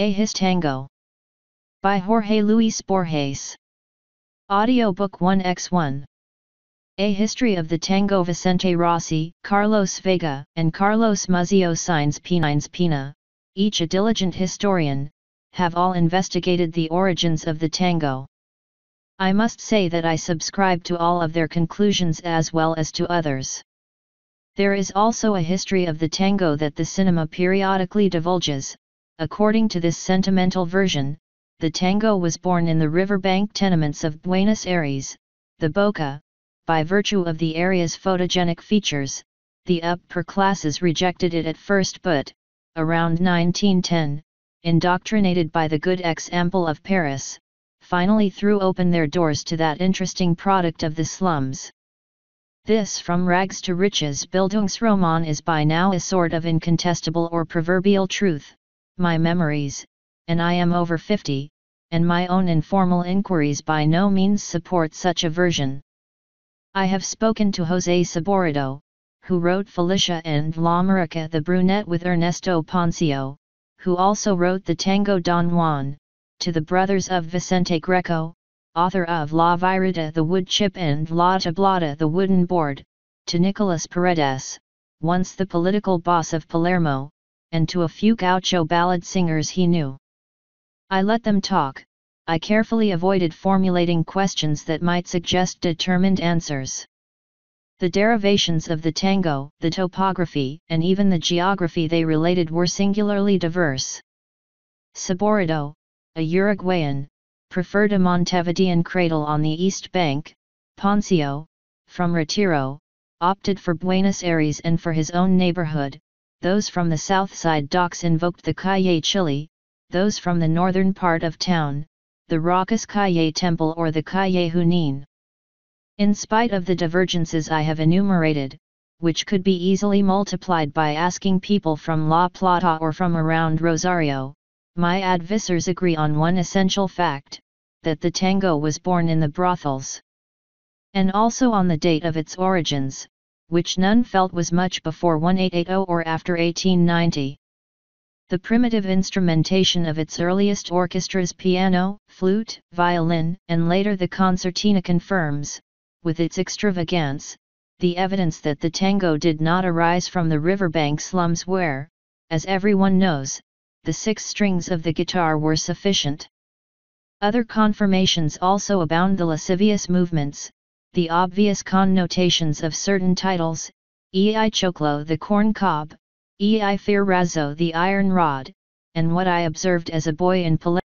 A His Tango. By Jorge Luis Borges. Audiobook 1x1. A History of the Tango Vicente Rossi, Carlos Vega, and Carlos Muzio Signs Pinines Pina, each a diligent historian, have all investigated the origins of the tango. I must say that I subscribe to all of their conclusions as well as to others. There is also a history of the tango that the cinema periodically divulges. According to this sentimental version, the tango was born in the riverbank tenements of Buenos Aires, the Boca, by virtue of the area's photogenic features. The upper classes rejected it at first but, around 1910, indoctrinated by the good example of Paris, finally threw open their doors to that interesting product of the slums. This from rags to riches Bildungsroman is by now a sort of incontestable or proverbial truth, my memories, and I am over 50, and my own informal inquiries by no means support such a version. I have spoken to José Saborido, who wrote Felicia and La Morocha the Brunette with Ernesto Ponzio, who also wrote the tango Don Juan, to the brothers of Vicente Greco, author of La Viruta the Wood Chip and La Tablada the Wooden Board, to Nicolas Paredes, once the political boss of Palermo, and to a few gaucho ballad singers he knew. I let them talk, I carefully avoided formulating questions that might suggest determined answers. The derivations of the tango, the topography, and even the geography they related were singularly diverse. Saborido, a Uruguayan, preferred a Montevidean cradle on the east bank, Ponzio, from Retiro, opted for Buenos Aires and for his own neighborhood, those from the south side docks invoked the Calle Chile, those from the northern part of town, the raucous Calle Temple or the Calle Junín. In spite of the divergences I have enumerated, which could be easily multiplied by asking people from La Plata or from around Rosario, my advisors agree on one essential fact, that the tango was born in the brothels. And also on the date of its origins, which none felt was much before 1880 or after 1890. The primitive instrumentation of its earliest orchestras piano, flute, violin, and later the concertina confirms, with its extravagance, the evidence that the tango did not arise from the riverbank slums where, as everyone knows, the six strings of the guitar were sufficient. Other confirmations also abound the lascivious movements, the obvious connotations of certain titles, el choclo the corn cob, el fierrazo the iron rod, and what I observed as a boy in Palermo